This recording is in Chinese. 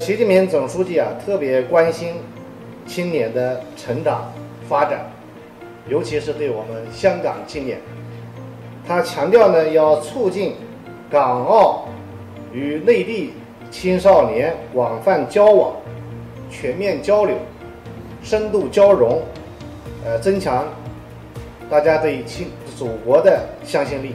习近平总书记啊，特别关心青年的成长发展，尤其是对我们香港青年，他强调呢，要促进港澳与内地青少年广泛交往、全面交流、深度交融，呃，增强大家对青祖国的向心力。